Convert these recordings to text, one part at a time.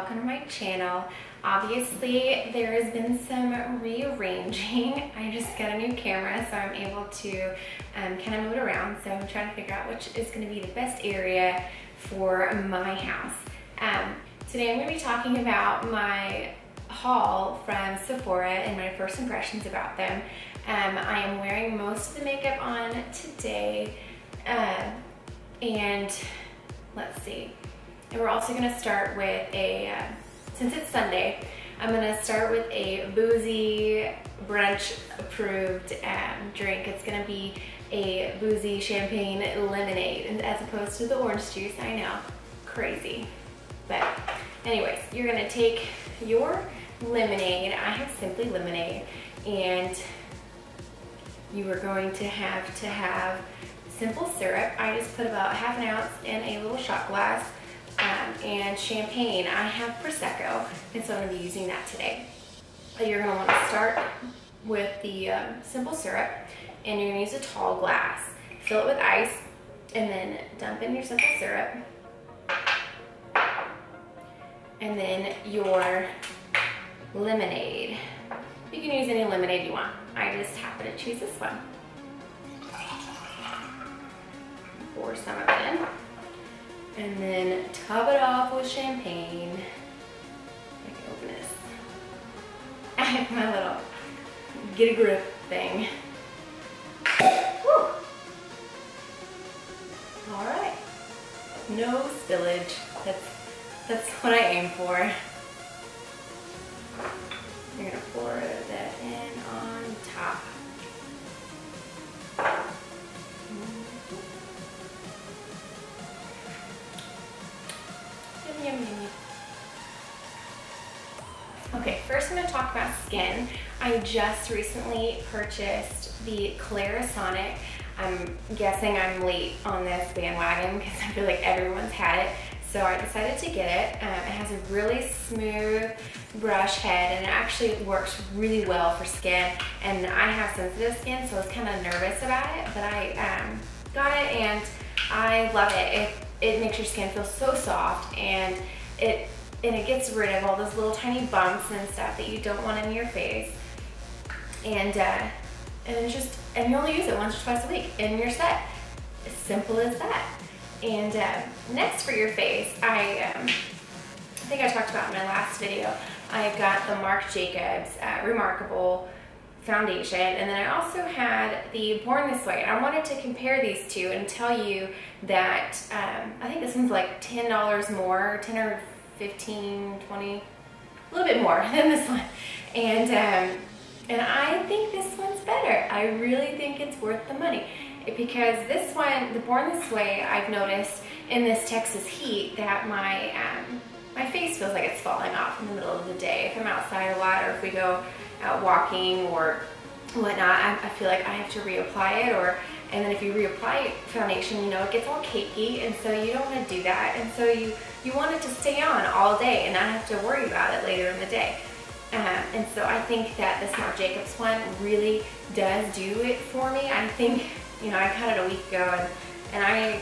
welcome to my channel. Obviously, there has been some rearranging. I just got a new camera, so I'm able to um, kind of move it around. So I'm trying to figure out which is gonna be the best area for my house. Um, today I'm gonna be talking about my haul from Sephora and my first impressions about them. Um, I am wearing most of the makeup on today. Uh, and let's see. And we're also gonna start with a, uh, since it's Sunday, I'm gonna start with a boozy brunch approved um, drink. It's gonna be a boozy champagne lemonade as opposed to the orange juice. I know, crazy. But anyways, you're gonna take your lemonade. I have Simply Lemonade and you are going to have to have simple syrup. I just put about half an ounce in a little shot glass and champagne. I have Prosecco, and so I'm gonna be using that today. You're gonna wanna start with the um, simple syrup, and you're gonna use a tall glass. Fill it with ice, and then dump in your simple syrup. And then your lemonade. You can use any lemonade you want. I just happen to choose this one. Pour some of it in. And then top it off with champagne. I can open this. I have my little get a grip thing. All right, no spillage. That's, that's what I aim for. First I'm gonna talk about skin. I just recently purchased the Clarisonic. I'm guessing I'm late on this bandwagon because I feel like everyone's had it. So I decided to get it. Um, it has a really smooth brush head and it actually works really well for skin. And I have sensitive skin, so I was kind of nervous about it, but I um, got it and I love it. it. It makes your skin feel so soft and it and it gets rid of all those little tiny bumps and stuff that you don't want in your face. And uh, and just and you only use it once or twice a week and you're set. As simple as that. And uh, next for your face, I, um, I think I talked about in my last video, I got the Marc Jacobs uh, Remarkable foundation and then I also had the Born This Way. And I wanted to compare these two and tell you that um, I think this one's like $10 more, 10 or 15, 20, a little bit more than this one. And, um, and I think this one's better. I really think it's worth the money because this one, the Born This Way, I've noticed in this Texas heat that my um, my face feels like it's falling off in the middle of the day. If I'm outside a lot or if we go out walking or whatnot, I, I feel like I have to reapply it or and then if you reapply foundation, you know, it gets all cakey and so you don't want to do that. And so you, you want it to stay on all day and not have to worry about it later in the day. Um, and so I think that this Marc Jacobs one really does do it for me. I think you know, I cut it a week ago and, and I,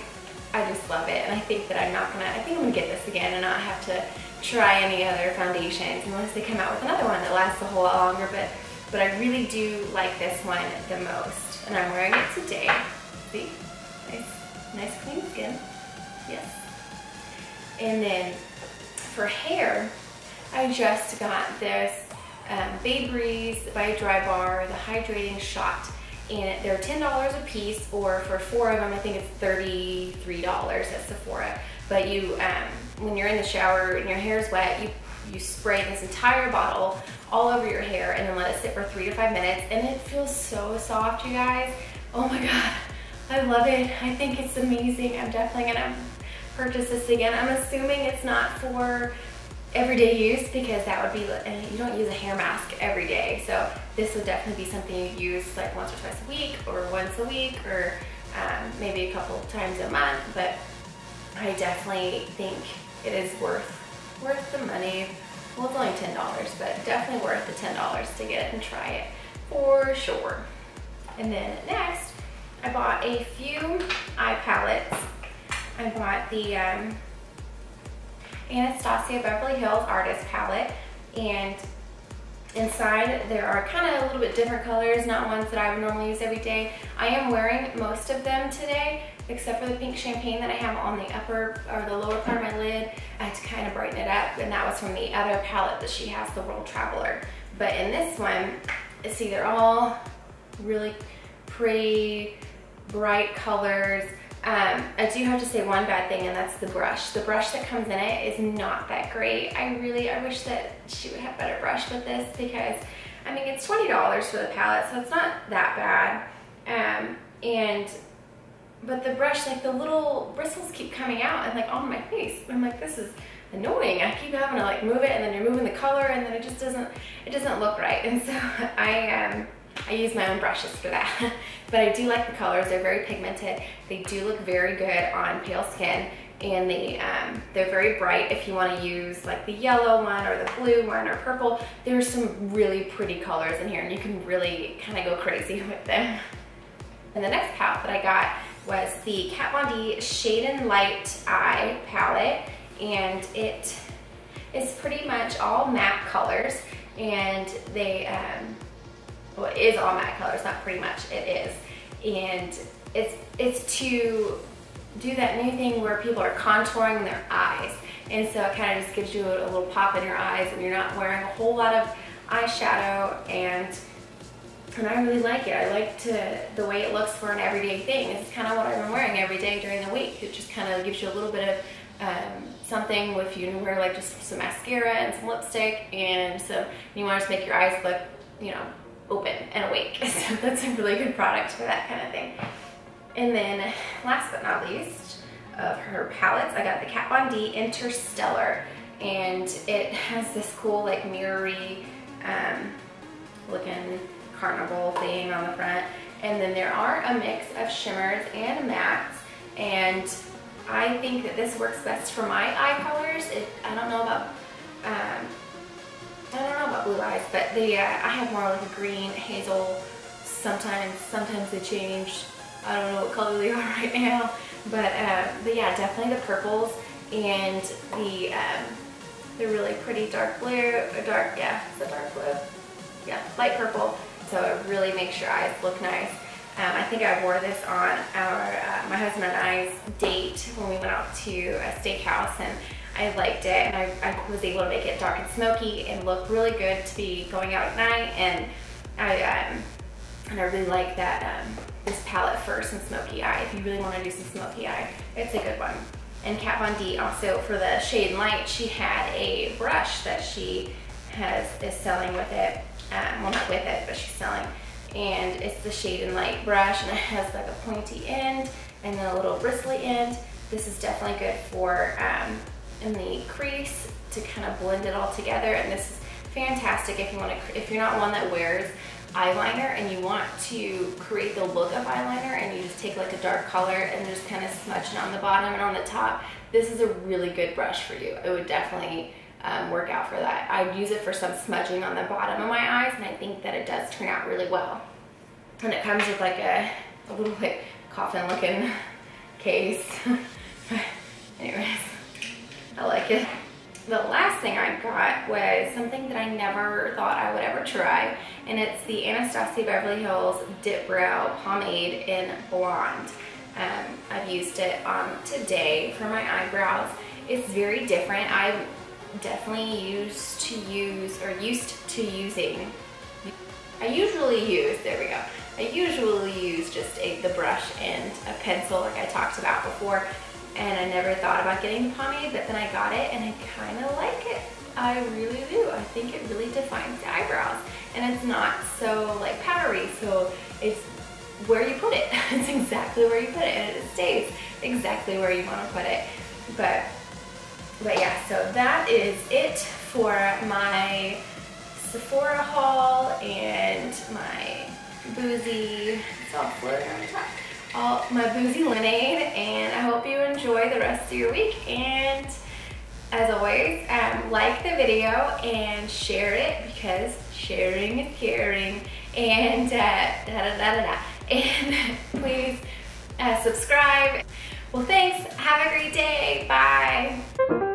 I just love it. And I think that I'm not gonna, I think I'm gonna get this again and not have to try any other foundations unless they come out with another one that lasts a whole lot longer. But, but I really do like this one the most. And I'm wearing it today. See, nice, nice clean skin. Yes. And then for hair, I just got this um, Bay Breeze by Drybar, the Hydrating Shot and they're $10 a piece or for four of them I think it's $33 at Sephora but you um, when you're in the shower and your hair is wet you you spray this entire bottle all over your hair and then let it sit for three to five minutes and it feels so soft you guys oh my god I love it I think it's amazing I'm definitely gonna purchase this again I'm assuming it's not for everyday use because that would be, you don't use a hair mask every day. So this would definitely be something you use like once or twice a week or once a week or um, maybe a couple times a month. But I definitely think it is worth, worth the money. Well, it's only $10, but definitely worth the $10 to get and try it for sure. And then next, I bought a few eye palettes. I bought the um, Anastasia Beverly Hills Artist Palette. And inside there are kind of a little bit different colors, not ones that I would normally use every day. I am wearing most of them today, except for the pink champagne that I have on the upper or the lower part of my lid I had to kind of brighten it up. And that was from the other palette that she has, the World Traveler. But in this one, see, they're all really pretty, bright colors. Um, I do have to say one bad thing, and that's the brush. The brush that comes in it is not that great. I really, I wish that she would have better brush with this because, I mean, it's $20 for the palette, so it's not that bad. Um, and, but the brush, like the little bristles keep coming out and like on my face. I'm like, this is annoying. I keep having to like move it and then you're moving the color and then it just doesn't, it doesn't look right. And so I, um, I use my own brushes for that. but I do like the colors. They're very pigmented. They do look very good on pale skin and they, um, they're very bright if you want to use like the yellow one or the blue one or purple. There's some really pretty colors in here and you can really kind of go crazy with them. And the next palette that I got was the Kat Von D Shade and Light Eye palette and it is pretty much all matte colors and they um, well, it is all matte colors, not pretty much, it is. And it's, it's to do that new thing where people are contouring their eyes. And so it kind of just gives you a, a little pop in your eyes and you're not wearing a whole lot of eyeshadow and and I really like it. I like to the way it looks for an everyday thing. It's kind of what I've been wearing every day during the week. It just kind of gives you a little bit of um, something if you wear like just some mascara and some lipstick and so you want to make your eyes look, you know, open and awake. So that's a really good product for that kind of thing. And then last but not least of her palettes, I got the Kat Von D Interstellar and it has this cool like mirrory um, looking carnival thing on the front. And then there are a mix of shimmers and mattes and I think that this works best for my eye colors. It, I don't know about um, I don't know about blue eyes, but they, uh, I have more like a green, hazel, sometimes, sometimes they change. I don't know what color they are right now, but, uh, but yeah, definitely the purples and the, um, the really pretty dark blue, dark, yeah, the dark blue, yeah, light purple, so it really makes your eyes look nice. Um, I think I wore this on our, uh, my husband and I's date when we went out to a steakhouse and I liked it and I, I, was able to make it dark and smoky and look really good to be going out at night and I um, and I really like that um, this palette for some smoky eye. If you really want to do some smoky eye, it's a good one. And Kat Von D also for the shade and light, she had a brush that she has is selling with it. Um, well, not with it, but she's selling. And it's the shade and light brush and it has like a pointy end and then a little bristly end. This is definitely good for um, in the crease to kind of blend it all together. And this is fantastic if you want to, if you're not one that wears eyeliner and you want to create the look of eyeliner and you just take like a dark color and just kind of smudge it on the bottom and on the top, this is a really good brush for you. It would definitely um, for that. I use it for some smudging on the bottom of my eyes and I think that it does turn out really well. And it comes with like a, a little like coffin looking case. anyways. I like it. The last thing I got was something that I never thought I would ever try, and it's the Anastasia Beverly Hills Dip Brow Pomade in Blonde. Um, I've used it um, today for my eyebrows. It's very different. I definitely used to use, or used to using, I usually use, there we go, I usually use just a, the brush and a pencil like I talked about before and I never thought about getting the pomade, but then I got it and I kind of like it. I really do. I think it really defines the eyebrows and it's not so like powdery, so it's where you put it. it's exactly where you put it and it stays exactly where you want to put it. But, but yeah, so that is it for my Sephora haul and my boozy, it's all floating on top all my boozy lemonade and I hope you enjoy the rest of your week. And as always um, like the video and share it because sharing is caring. And uh, da, da, da, da, da. and please uh, subscribe. Well thanks. Have a great day. Bye